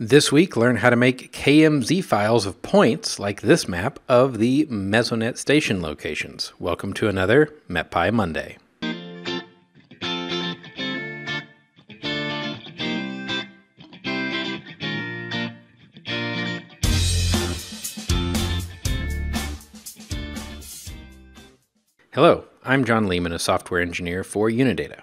This week, learn how to make KMZ files of points like this map of the Mesonet station locations. Welcome to another MetPy Monday. Hello, I'm John Leeman, a software engineer for Unidata.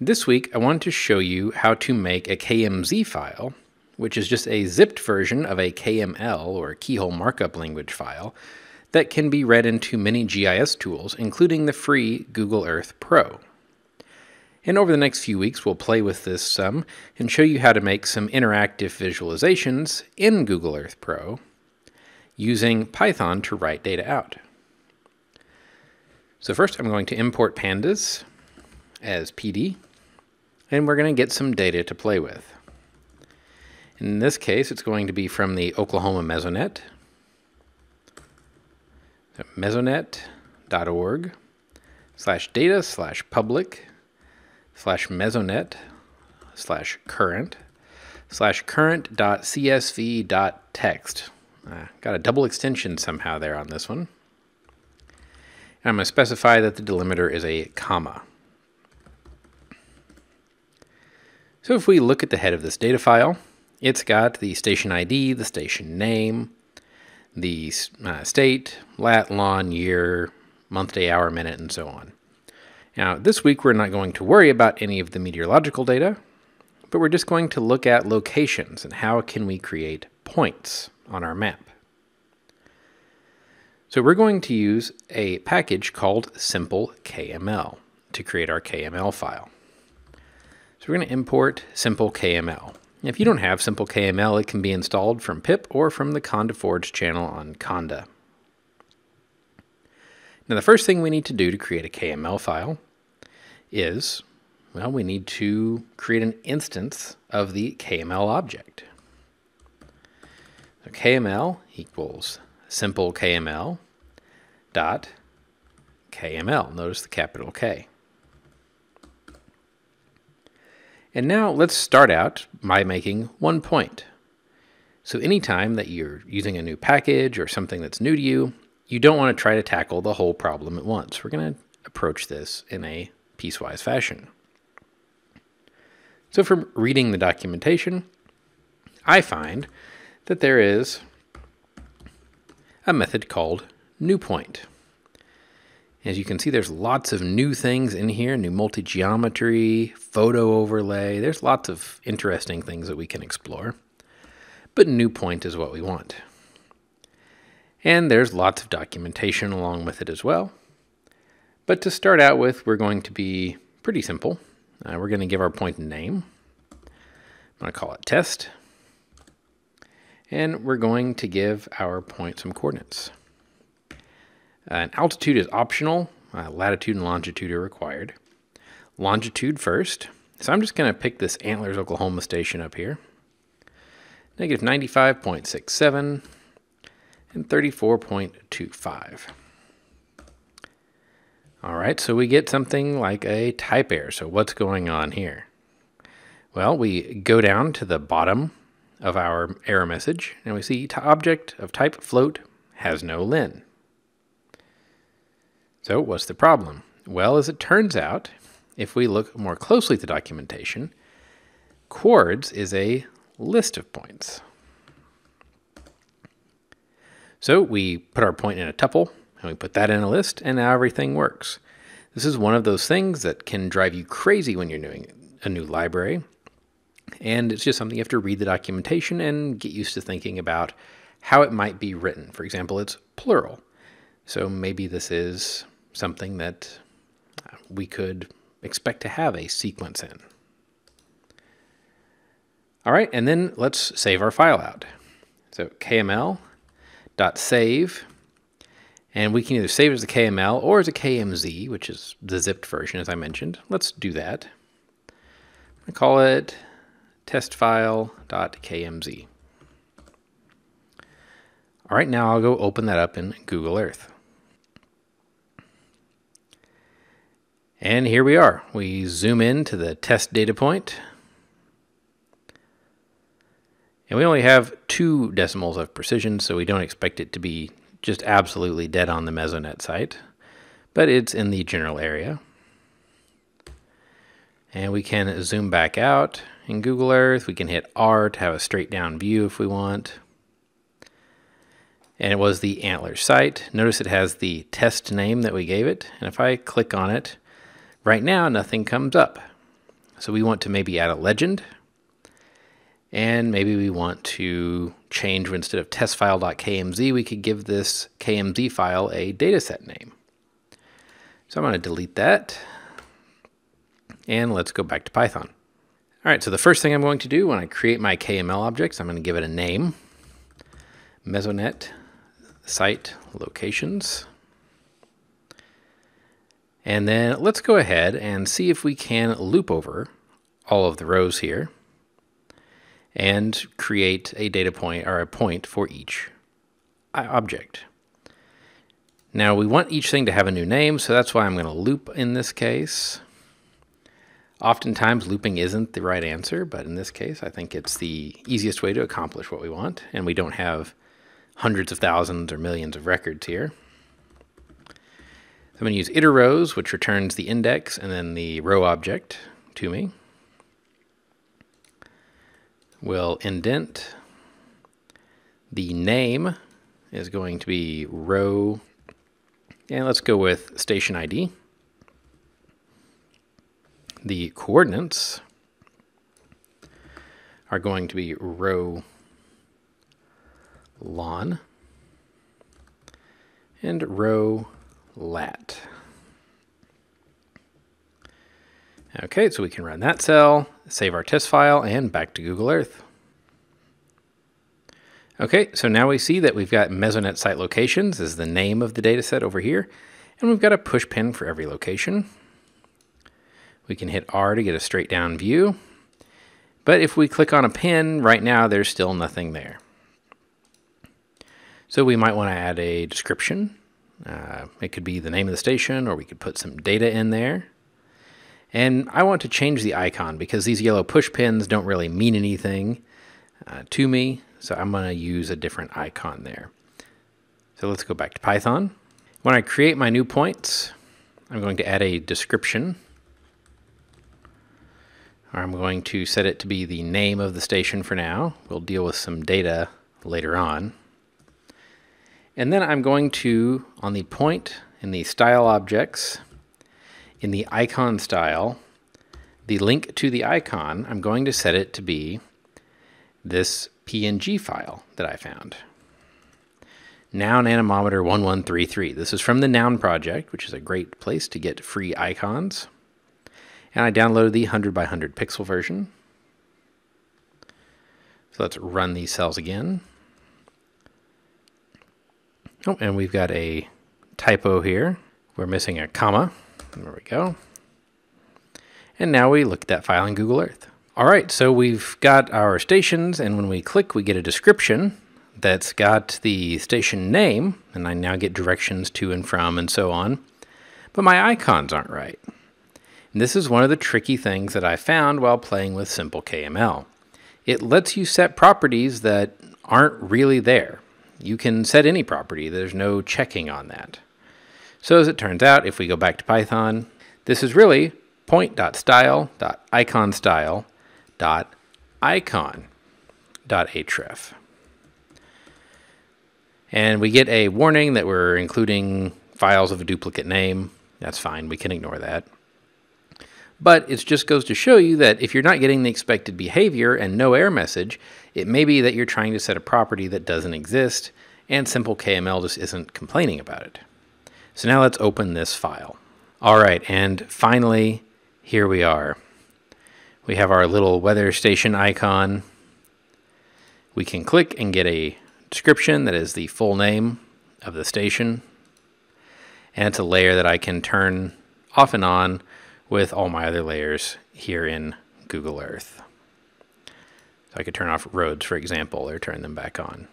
This week, I wanted to show you how to make a KMZ file, which is just a zipped version of a KML or keyhole markup language file that can be read into many GIS tools, including the free Google Earth Pro. And over the next few weeks, we'll play with this some and show you how to make some interactive visualizations in Google Earth Pro using Python to write data out. So first, I'm going to import pandas as PD and we're going to get some data to play with. In this case, it's going to be from the Oklahoma Mesonet. So mesonet.org slash data slash public slash mesonet slash current slash current dot csv dot text. Uh, got a double extension somehow there on this one. And I'm going to specify that the delimiter is a comma. So if we look at the head of this data file, it's got the station ID, the station name, the uh, state, lat, lon, year, month, day, hour, minute, and so on. Now, this week we're not going to worry about any of the meteorological data, but we're just going to look at locations and how can we create points on our map. So we're going to use a package called Simple KML to create our KML file. We're going to import simple KML. If you don't have simple KML, it can be installed from pip or from the Conda Forge channel on Conda. Now the first thing we need to do to create a KML file is, well, we need to create an instance of the KML object. So KML equals simple KML dot KML. Notice the capital K. And now let's start out by making one point. So anytime that you're using a new package or something that's new to you, you don't want to try to tackle the whole problem at once. We're going to approach this in a piecewise fashion. So from reading the documentation, I find that there is a method called newPoint. As you can see, there's lots of new things in here, new multi-geometry, photo overlay. There's lots of interesting things that we can explore. But new point is what we want. And there's lots of documentation along with it as well. But to start out with, we're going to be pretty simple. Uh, we're going to give our point a name. I'm going to call it test. And we're going to give our point some coordinates. Uh, altitude is optional. Uh, latitude and longitude are required. Longitude first. So I'm just going to pick this Antlers, Oklahoma station up here. Negative 95.67 and 34.25. All right, so we get something like a type error. So what's going on here? Well, we go down to the bottom of our error message and we see object of type float has no len. So what's the problem? Well, as it turns out, if we look more closely at the documentation, coords is a list of points. So we put our point in a tuple, and we put that in a list, and now everything works. This is one of those things that can drive you crazy when you're doing a new library. And it's just something you have to read the documentation and get used to thinking about how it might be written. For example, it's plural. So maybe this is something that uh, we could expect to have a sequence in. All right, and then let's save our file out. So kml.save, and we can either save it as a KML or as a KMZ, which is the zipped version, as I mentioned. Let's do that. I call it testfile.kmz. All right, now I'll go open that up in Google Earth. And here we are. We zoom in to the test data point. And we only have two decimals of precision, so we don't expect it to be just absolutely dead on the Mesonet site, but it's in the general area. And we can zoom back out in Google Earth. We can hit R to have a straight down view if we want. And it was the Antler site. Notice it has the test name that we gave it. And if I click on it, right now nothing comes up. So we want to maybe add a legend and maybe we want to change instead of testfile.kmz, we could give this KMZ file a dataset name. So I'm going to delete that. And let's go back to Python. All right, so the first thing I'm going to do when I create my KML objects, I'm going to give it a name. Mesonet site locations. And then let's go ahead and see if we can loop over all of the rows here and create a data point or a point for each object. Now we want each thing to have a new name, so that's why I'm going to loop in this case. Oftentimes looping isn't the right answer, but in this case I think it's the easiest way to accomplish what we want, and we don't have hundreds of thousands or millions of records here. I'm going to use iterRows, which returns the index and then the row object to me We'll indent. The name is going to be row, and let's go with station ID. The coordinates are going to be row lon and row lat. Okay, so we can run that cell, save our test file, and back to Google Earth. Okay, so now we see that we've got Mesonet site locations is the name of the dataset over here, and we've got a push pin for every location. We can hit R to get a straight down view, but if we click on a pin, right now there's still nothing there. So we might want to add a description. Uh, it could be the name of the station, or we could put some data in there. And I want to change the icon because these yellow push pins don't really mean anything uh, to me. So I'm going to use a different icon there. So let's go back to Python. When I create my new points, I'm going to add a description. I'm going to set it to be the name of the station for now. We'll deal with some data later on. And then I'm going to, on the point in the style objects, in the icon style, the link to the icon, I'm going to set it to be this PNG file that I found. Noun anemometer 1133. This is from the Noun project, which is a great place to get free icons. And I downloaded the 100 by 100 pixel version. So let's run these cells again. Oh, and we've got a typo here. We're missing a comma. There we go. And now we look at that file in Google Earth. All right, so we've got our stations, and when we click, we get a description that's got the station name, and I now get directions to and from and so on. But my icons aren't right. And this is one of the tricky things that I found while playing with Simple KML. It lets you set properties that aren't really there. You can set any property, there's no checking on that. So as it turns out, if we go back to Python, this is really point.style.iconstyle.icon.href. And we get a warning that we're including files of a duplicate name. That's fine, we can ignore that. But it just goes to show you that if you're not getting the expected behavior and no error message, it may be that you're trying to set a property that doesn't exist, and simple KML just isn't complaining about it. So now let's open this file. All right, and finally, here we are. We have our little weather station icon. We can click and get a description that is the full name of the station. And it's a layer that I can turn off and on with all my other layers here in Google Earth. So I could turn off roads, for example, or turn them back on.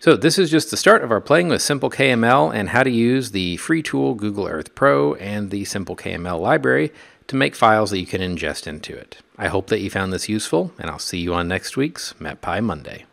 So this is just the start of our playing with Simple KML and how to use the free tool Google Earth Pro and the Simple KML library to make files that you can ingest into it. I hope that you found this useful, and I'll see you on next week's MetPy Monday.